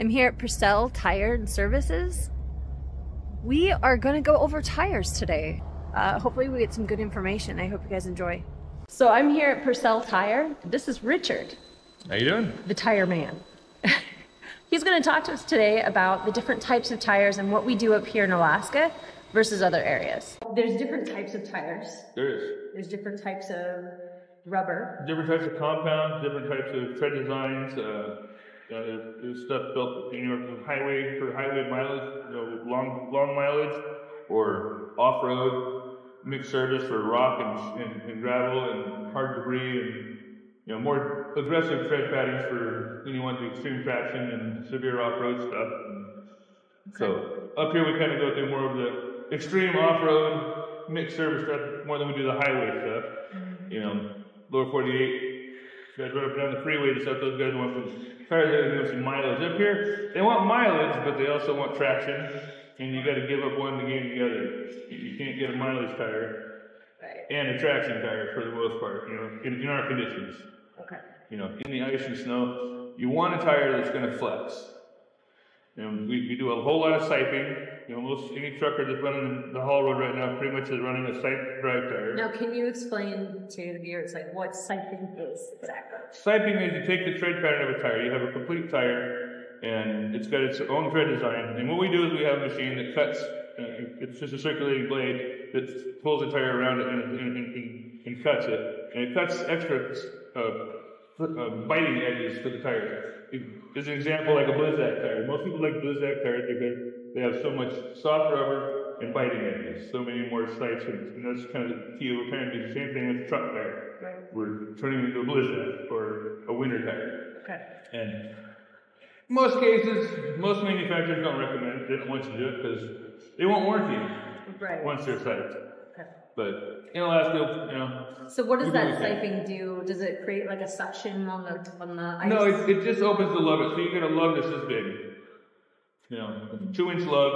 I'm here at Purcell Tire and Services. We are going to go over tires today. Uh, hopefully, we get some good information. I hope you guys enjoy. So, I'm here at Purcell Tire. This is Richard, How you doing? the tire man. He's going to talk to us today about the different types of tires and what we do up here in Alaska versus other areas. There's different types of tires. There is. There's different types of rubber. Different types of compounds, different types of tread designs. Uh, you know, there's, stuff built you know, for highway for highway mileage, you know, long long mileage, or off road mixed service for rock and, and, and gravel and hard debris and you know more aggressive tread patterns for anyone to extreme traction and severe off road stuff. So up here we kind of go through more of the extreme off road mixed service stuff more than we do the highway stuff. Mm-hmm. You know, lower 48 guys run up and down the freeway and stuff. Those guys want some tires that are some mileage. Up here, they want mileage, but they also want traction, and you got to give up one to gain the other. You you can't get a mileage tire Right. and a traction tire for the most part. You know, in, in our conditions. Okay. You know, in the ice and snow, you want a tire that's going to flex. You know, we, we do a whole lot of siping. You know, most any trucker that's running the haul road right now pretty much is running a sipe drive tire. Now, can you explain to the viewers like what siping is exactly? Siping is you take the tread pattern of a tire, you have a complete tire, and it's got its own tread design. And what we do is we have a machine that cuts, uh, it's just a circulating blade that pulls the tire around it and, and, and, and cuts it. And it cuts extra uh, uh, biting edges to the tire. As an example, like a Blizzak tire. Most people like Blizzak tires because they have so much soft rubber and biting edges, so many more sipes, and, and that's kind of the key. We're trying to do the same thing with a truck tire. Right. We're turning into a blizzard or a winter tire. Okay. And most cases, most manufacturers don't recommend it. They don't want you to do it because they won't warranty you Right. once they're siped. Okay. But in Alaska, you know, So what does that do it. siping do? Does it create like a suction on the on the ice? no, it, it just opens the lug. So you get a lug that's this is big. You know, two inch lug.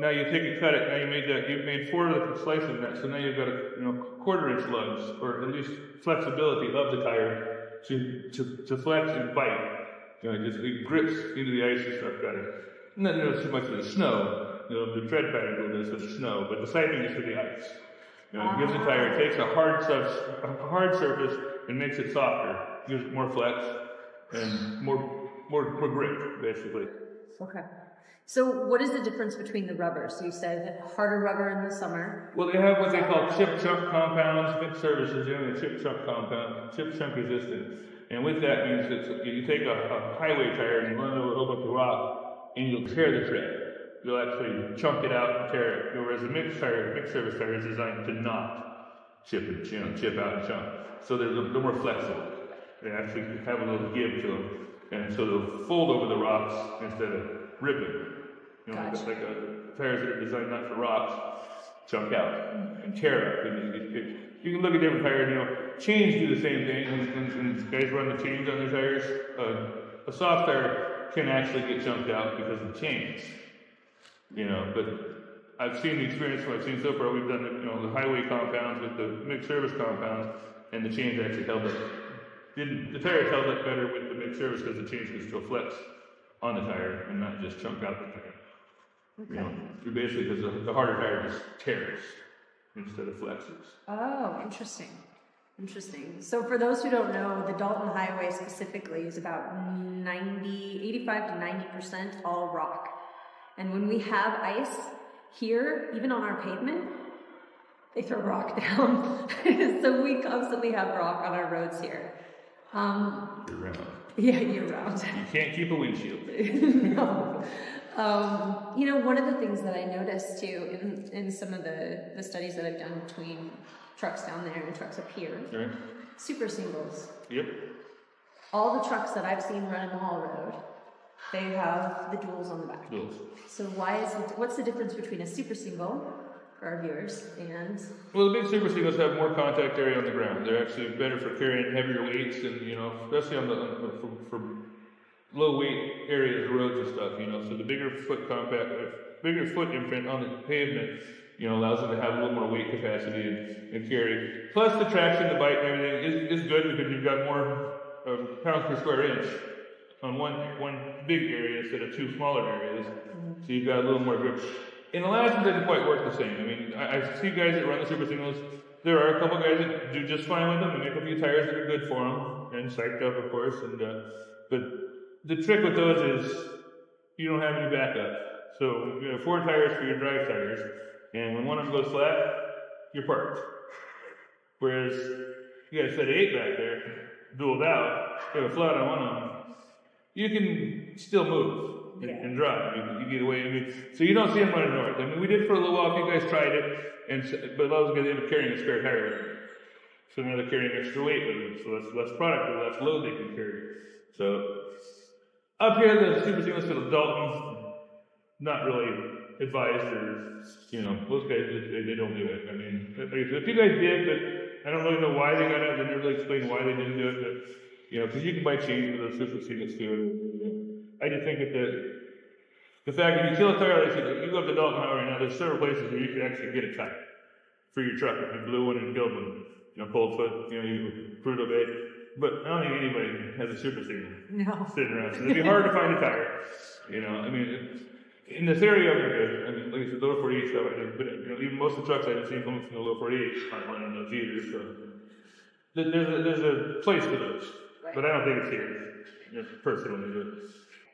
Now you take and cut it. Now you made that. You've made four different slices of that. So now you've got a you know quarter inch lugs, or at least flexibility of the tire to to, to flex and bite. You know, it just it grips into the ice and stuff better. Not notice too much of the snow. You know, the tread pattern will do with the snow, but the siping is for the ice. You know, it gives the ah. tire, it takes a hard subs, a hard surface and makes it softer, gives it more flex and more more more grip, basically. Okay. So what is the difference between the rubbers? So you said harder rubber in the summer. Well, they have what they call chip chunk compounds, mixed services, know, the chip chunk compound, chip chunk resistant. And with that means that you take a, a highway tire and run it over a rock and you'll tear the tread. You'll actually chunk it out and tear it. Whereas a mixed tire, mixed service tire is designed to not chip and know, chip out and chunk. So they're, they're more flexible. They actually have a little give to them. And so they'll fold over the rocks instead of ripping. You know, Gotcha. like a, tires that are designed not for rocks, chunk out and tear up. And it, it, you can look at different tires, you know, chains do the same thing. When, guys run the chains on their tires, uh, a soft tire can actually get chunked out because of the chains. You know, but I've seen the experience what I've seen so far. We've done the, you know, the highway compounds with the mixed service compounds, and the chains actually held up. Didn't, the tires held up better with the mixed service because the chains could still flex on the tire and not just chunk out the tire. You know, basically because the, the harder tire just tears instead of flexes. Oh, interesting. Interesting. So for those who don't know, the Dalton Highway specifically is about 90, 85 to 90% all rock. And when we have ice here, even on our pavement, they throw rock down. so we constantly have rock on our roads here. Um, Year round. Yeah, year round. You can't keep a windshield. no. Um, you know, one of the things that I noticed too in, in some of the, the studies that I've done between trucks down there and trucks up here, Right? super singles. Yep. All the trucks that I've seen running the haul road, they have the duals on the back. Those. So why is it, what's the difference between a super single for our viewers and Well, the big super singles have more contact area on the ground. They're actually better for carrying heavier weights and, you know, especially on the, on for, for low weight areas, roads and stuff, you know. So the bigger foot compact, uh, bigger foot imprint on the pavement, you know, allows them to have a little more weight capacity and, and carry. Plus the traction, the bite and everything is, is good because you've got more um, pounds per square inch on one, one big area instead of two smaller areas. So you've got a little more grip. Last one doesn't quite work the same. I mean, I, I see guys that run the super singles. There are a couple guys that do just fine with them and make a few tires that are good for them and siped up, of course. And uh, but the trick with those is you don't have any backup. So you have four tires for your drive tires, and when one of them goes flat, you're parked. Whereas you got a set of eight back there, dualed out, you have a flat on one of them, you can still move and, Yeah. and drive. You, you get away. I mean, so you don't see them running north. I mean, we did for a little while. If You guys tried it, and s- but a lot of guys end up carrying a spare tire. with them. So now they're carrying extra weight with them. So that's less product or less load they can carry. So up here, the super seamless the Daltons, not really advised or, you know, those guys, they, they don't do it. I mean, like I said, if you guys did, but I don't really know why they got it. They never really explained why they didn't do it, but, you know, because you can buy cheese with a super seamless too. I just think that the, the fact that you kill a tire, like you go up to Dalton Highway right now, there's several places where you can actually get a tire for your truck if you blew one and killed one. You know, Coldfoot, you know, you Prudhoe Bay. But I don't think anybody has a super single No. sitting around. So it'd be hard to find a tire. You know, I mean, in the theory of here, I mean, like I said, lower 48 stuff, I do, but you know, even most of the trucks I've seen coming from the lower 48 aren't running those either. So there's a, there's a place for those, but I don't think it's here. You know, personally, but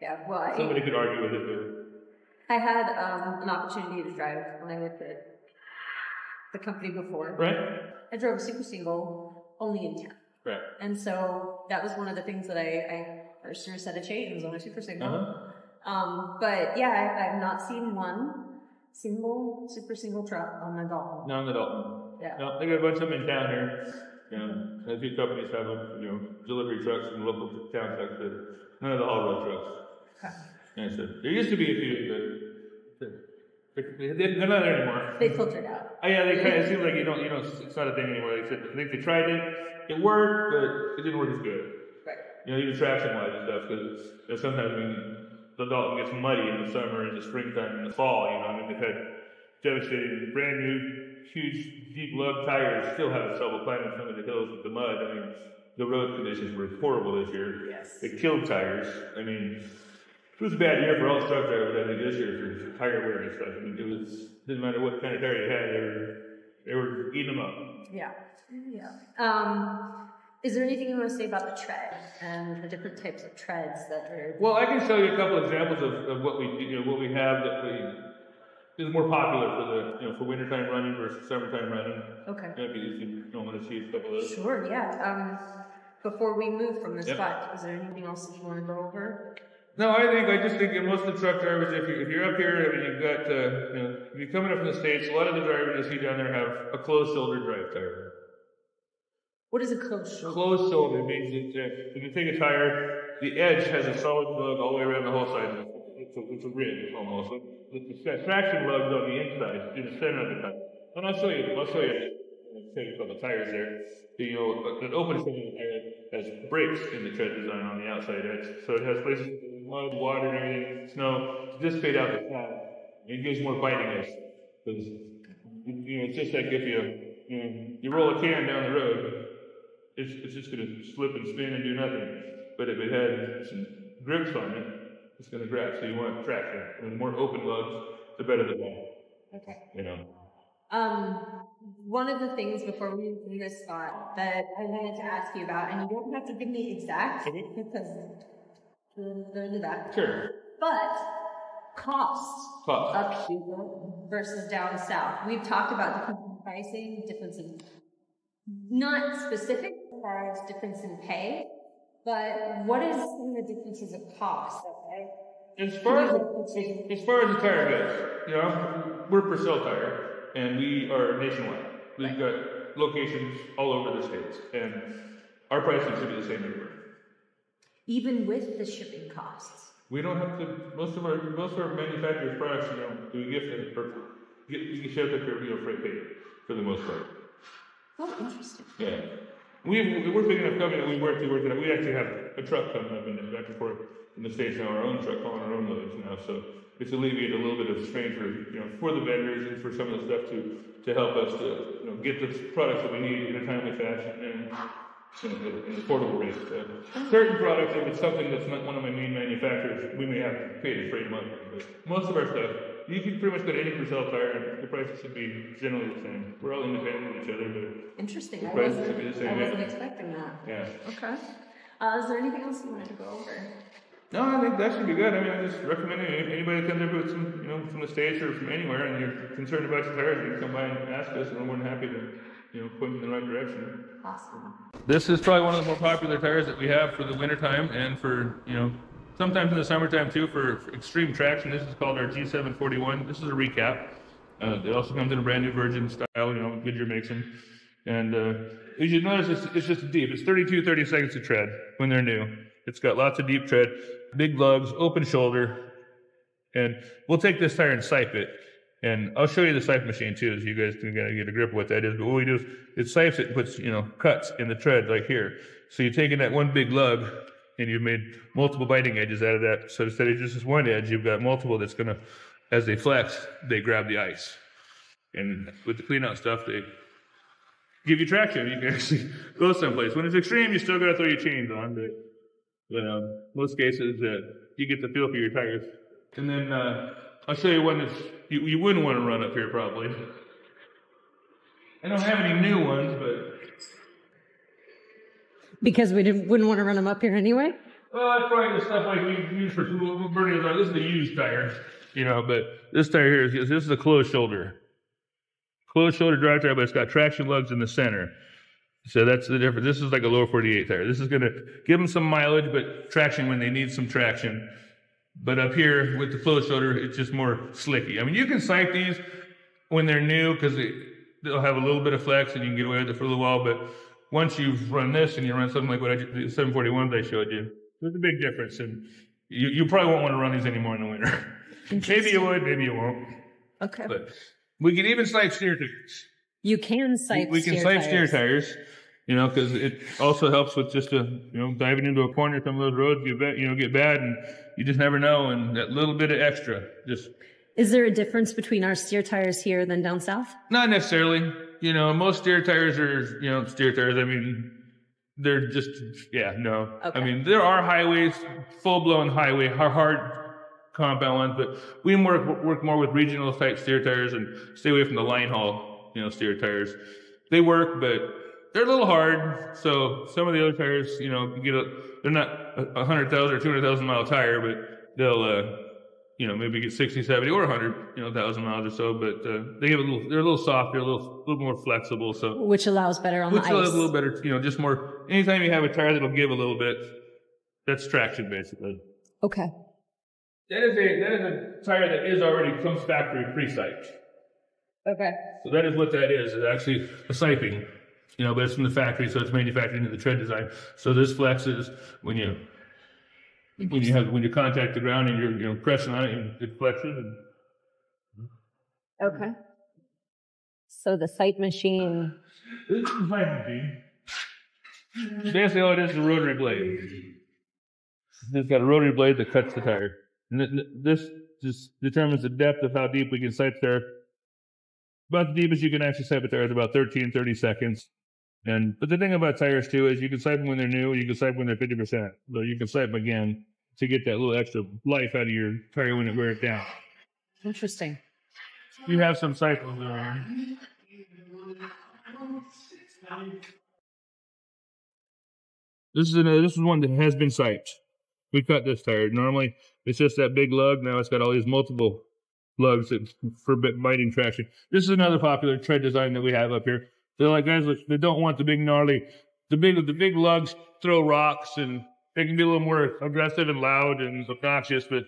Yeah, well, I, somebody could argue with it. But I had um, an opportunity to drive when I worked at the company before. right, I drove a super single only in town. right. And so that was one of the things that I, I first a set of chains on a super single. Uh-huh. Um, but yeah, I, I've not seen one single super single truck on my Dalton. No, on the Dalton. Yeah. No, they got a bunch of them in town here. Know, a few companies have them, you know, delivery trucks and local town trucks, but none of the haul road trucks. And so there used to be a few, but they're, not there anymore. They filtered out. Oh, yeah, they kind of, it seems like you don't, you know, it's, not a thing anymore. They said, I think they tried it, it worked, but it didn't work as good. Right. You know, even traction wise and stuff, because you know, sometimes when the Dalton gets muddy in the summer, in the springtime, in the fall, you know, I mean, they've had devastating, brand new, huge, deep lug tires still have trouble climbing some of the hills with the mud. I mean, the road conditions were horrible this year. Yes. It killed tires. I mean, it was a bad year for all the truck drivers, I think, this year for tire wear and stuff. I mean, it was, didn't matter what kind of tire you had, they were, they were eating them up. Yeah. Yeah. Um, is there anything you want to say about the tread and the different types of treads that are? Well, I can show you a couple examples of, of what we you know what we have that we is more popular for the you know for wintertime running versus summertime running. Okay. Maybe if you don't want to see a couple of those. Sure. Yeah. Um, before we move from this Yep. spot, is there anything else that you want to go over? No, I think I just think that most of the truck drivers, if, you, if you're up here, I mean, you've got uh, you know if you're coming up from the states, a lot of the drivers you see down there have a closed shoulder drive tire. What is a closed shoulder? Closed shoulder means that uh, if you take a tire, the edge has a solid lug all the way around the whole side. It's a, it's a ridge almost. The, the traction lug's on the inside, in the center of the tire. And I'll show you. I'll show you. Show you a couple of tires there. You know, an open shoulder tire has brakes in the tread design on the outside edge, so it has places mud, water, and everything, snow to dissipate out the fat. It gives more bitingness. Because you know, it's just like if you you know you roll a can down the road, it's, it's just going to slip and spin and do nothing. But if it had some grips on it, it's going to grab. So you want traction. And the more open lugs, the better the ball. Okay. You know. Um, one of the things before we move this spot that I wanted to ask you about, and you don't have to give me exact because they're in the back, Sure. but cost Cost. up here versus down south. We've talked about difference in pricing, difference in not specific as far as difference in pay, but what is some of the differences of cost? Okay. As far as, as, far as the tire goes, you know, we're Purcell Tire, and we are nationwide. We've got locations all over the states, and our pricing should be the same everywhere. Even with the shipping costs. We don't have to. Most of our most of our manufacturers' products, you know, do gift them or get you can ship it for you know freight paid for the most part. Oh, interesting. Yeah. We we're big enough company we work to work. We actually have a truck coming up in the back and forth in the states now, our own truck hauling our own loads now. So it's alleviated a little bit of strain for you know for the vendors and for some of the stuff to to help us to you know get the products that we need in a timely fashion and in an affordable rate. So certain products, if it's something that's not one of my main manufacturers, we may have to pay the freight monthly. But most of our stuff, you can pretty much go to any Purcell tire, and the prices should be generally the same. We're all independent of each other, but Interesting. I prices should be the same, I wasn't expecting that. yeah. Okay. Uh, is there anything else you wanted to go over? No, I think that should be good. I mean, I just recommend it. Anybody that comes up with some, you know, from the States or from anywhere and you're concerned about your tires, you can come by and ask us, and we're more than happy to, you know, point in the right direction. Awesome. This is probably one of the more popular tires that we have for the wintertime and for, you know, sometimes in the summertime too for, for extreme traction. This is called our G741. This is a recap. Uh, it also comes in a brand new virgin style, you know, Goodyear makes them. And uh, as you notice, it's, it's just deep. It's 32, 30 seconds to tread when they're new. It's got lots of deep tread, big lugs, open shoulder. And we'll take this tire and sipe it. And I'll show you the sipe machine too, so you guys can kind of get a grip of what that is. But what we do is it sipes it puts, you know, cuts in the tread like here. So you're taking that one big lug and you've made multiple biting edges out of that. So instead of just this one edge, you've got multiple that's gonna, as they flex, they grab the ice. And with the clean out stuff, they give you traction. You can actually go someplace. When it's extreme, you still gotta throw your chains on, but, but um, most cases, uh, you get the feel for your tires. And then uh, I'll show you one that's you, you wouldn't want to run up here probably. I don't have any new ones, but Because we didn't, wouldn't want to run them up here anyway? well, that's probably the stuff like we use for burning. This is the used tire, you know. But this tire here is this is a closed shoulder, closed shoulder drive tire, but it's got traction lugs in the center. So that's the difference. This is like a lower 48 tire. This is going to give them some mileage, but traction when they need some traction. But up here with the closed shoulder, it's just more slicky. I mean, you can sipe these when they're new because they, they'll have a little bit of flex and you can get away with it for a little while. But once you've run this and you run something like what I did, the 741s I showed you, there's a big difference. And you, you probably won't want to run these anymore in the winter. maybe you would, maybe you won't. Okay. But we can even sipe steer tires. you can sipe We can steer sipe steer tires. You know, because it also helps with just a you know diving into a corner. Some of those roads get bad, you know get bad, and you just never know. And that little bit of extra, just Is there a difference between our steer tires here than down south? not necessarily. You know, most steer tires are you know steer tires. I mean, they're just yeah no. Okay. I mean, there are highways, full blown highway, hard, hard compound ones, but we work work more with regional type steer tires and stay away from the line haul you know steer tires. They work, but they're a little hard. So some of the other tires, you know, you get a, they're not a hundred thousand or two hundred thousand mile tire, but they'll, uh, you know, maybe get 60, 70 or 100, you know, thousand miles or so, but, uh, they give a little, they're a little softer, a little, a little more flexible. So, Which allows better on which the ice. a little better, you know, just more, anytime you have a tire that'll give a little bit, that's traction basically. Okay. That is a, that is a tire that is already comes factory pre-siped. Okay. So that is what that is. It's actually a siping, you know, but it's from the factory, so it's manufactured into the tread design. So this flexes when you when you have when you contact the ground and you're you know pressing on it, and it flexes. And Okay. So the sipe machine. this is my machine. Basically, all it is is a rotary blade. It's got a rotary blade that cuts the tire, and th- th- this just determines the depth of how deep we can sipe there. About the deepest you can actually sipe a tire is about 13, 30 seconds. And but the thing about tires too is you can sipe them when they're new, you can sipe when they're 50 percent. So you can sipe them again to get that little extra life out of your tire when it wears down. Interesting. You have some cycles there. This is another, this is one that has been siped. We cut this tire. Normally it's just that big lug. Now it's got all these multiple lugs that for bit- biting traction. This is another popular tread design that we have up here. They're like guys they don't want the big gnarly, the big the big lugs throw rocks and they can be a little more aggressive and loud and obnoxious. But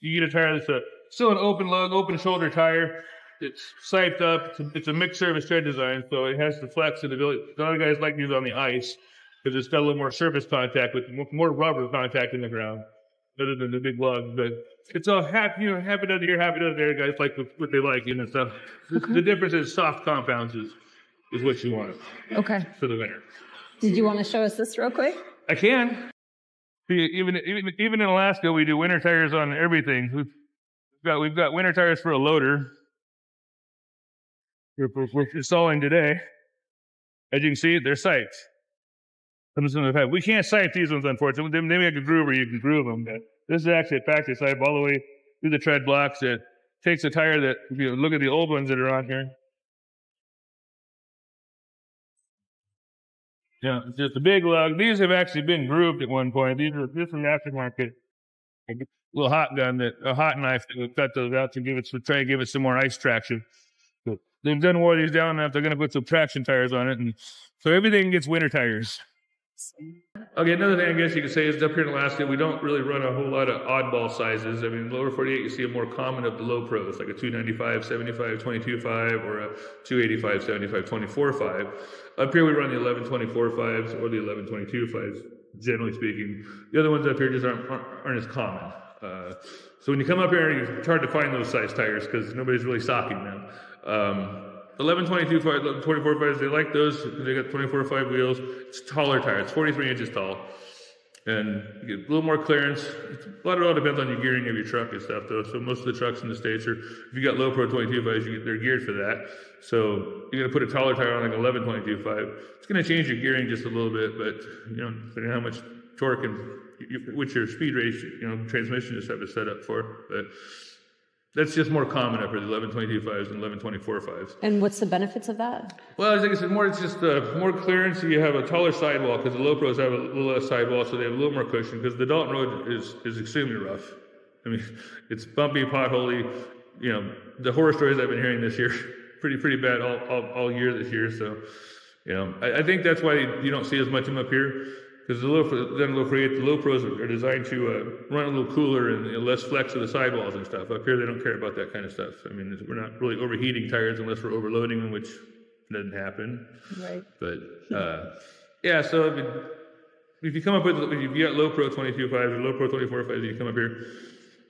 you get a tire that's a still an open lug, open shoulder tire. It's siped up. It's a, it's a mixed service tread design, so it has the flex and ability. A lot of guys like these on the ice because it's got a little more surface contact with more- rubber contact in the ground other than the big lug. But it's all happy, you know, happy to here, happy to there. Guys like what they like you know, and stuff. The, the difference is soft compounds is is what you want Okay. for the winter. Did you want to show us this real quick? I can. See, Even even even in Alaska, we do winter tires on everything. We've got we've got winter tires for a loader. We're, we're, installing today. As you can see, they're siped. 1125. We can't sipe these ones, unfortunately. Make a groove where you can groove them. But this is actually a factory side all the way through the tread blocks. It takes a tire that, if you look at the old ones that are on here, Yeah, it's just a big lug. These have actually been grooved at one point. These are this is aftermarket a little hot gun that a hot knife that would cut those out to give it to try to give it some more ice traction. They've done wore these down enough. They're going to put some traction tires on it, and so everything gets winter tires. Okay, another thing I guess you could say is up here in Alaska, we don't really run a whole lot of oddball sizes. I mean, lower 48, you see a more common of the low pros, like a 295, 75, 22.5, or a 285, 75, 24.5. Up here, we run the 11, 24.5s or the 11, 22.5s, generally speaking. The other ones up here just aren't, aren't, aren't as common. Uh, so when you come up here, it's hard to find those size tires because nobody's really stocking them. Um, 11, 22, 5, 24 5s, they like those. They got 24 5 wheels. It's taller tire. It's 43 inches tall. And you get a little more clearance. A lot of it all depends on your gearing of your truck and stuff, though. So most of the trucks in the States are, if you got low pro 22 5s, you, they're geared for that. So you're going to put a taller tire on like 11, 22 5. It's going to change your gearing just a little bit, but, you know, depending on how much torque and which your speed race, you know, transmission just have it set up for. But that's just more common up here, the 1122.5s and 1124.5s. And what's the benefits of that? Well, I think it's more, it's just uh, more clearance. You have a taller sidewall because the low pros have a little less sidewall, so they have a little more cushion because the Dalton Road is, is extremely rough. I mean, it's bumpy, potholey. You know, the horror stories I've been hearing this year, pretty, pretty bad all, all, all year this year. So, you know, I, I think that's why you don't see as much of them up here because the low, then low the low pros are designed to uh, run a little cooler and less flex of the sidewalls and stuff. Up here, they don't care about that kind of stuff. I mean, we're not really overheating tires unless we're overloading them, which doesn't happen. Right. But uh, yeah, so I mean, if you come up with if you've got low pro 22 5 or low pro 24 5, you come up here,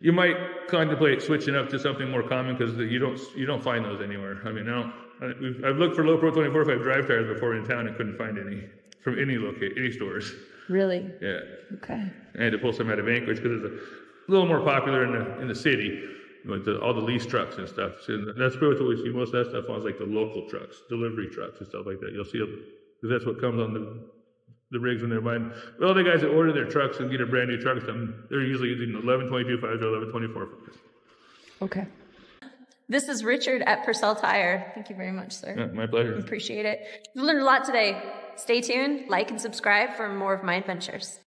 you might contemplate switching up to something more common because you don't you don't find those anywhere. I mean, I don't. I've looked for low pro 24 5 drive tires before in town and couldn't find any from any locate any stores. Really? Yeah. Okay. I had to pull some out of Anchorage because it's a little more popular in the in the city with the, all the lease trucks and stuff. So that's pretty much what we see. Most of that stuff on like the local trucks, delivery trucks and stuff like that. You'll see because that's what comes on the the rigs when they're buying. Well, the guys that order their trucks and get a brand new truck, they're usually using 11 22 5s or 11 24 5s. Okay. This is Richard at Purcell Tire. Thank you very much, sir. Yeah, my pleasure. Appreciate it. We've learned a lot today. Stay tuned, like and subscribe for more of my adventures.